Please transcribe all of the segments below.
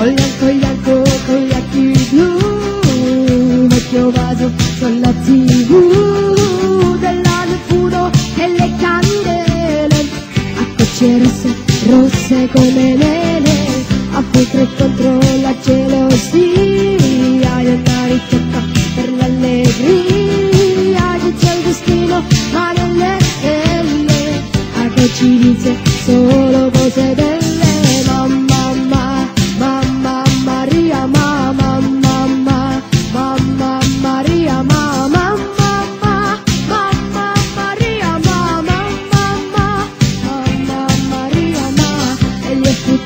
col bianco bianco con gli occhi blu vecchio vaso sulla tv dell'anno fumo e le candele a cocce rosse rosse come neve. A fuoco contro la gelosia. E una ricetta per l'allegria. Dice il destino ma nelle stelle a che ci dice solo cose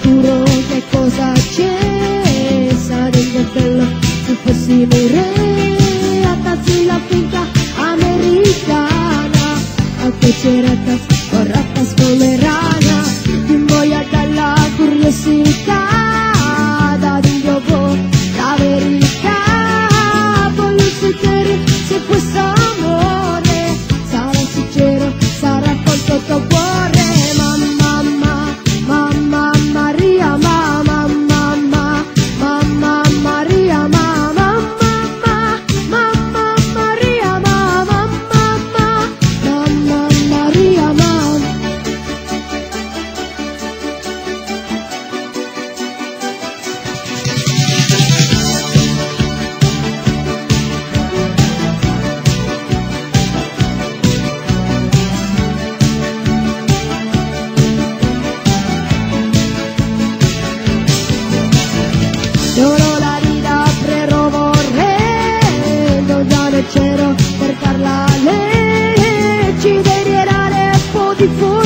sicuro che cosa c'è? Sarebbe bello se fossimo re a tassi la finta americana. A cucere a tas, corra a tas, 不。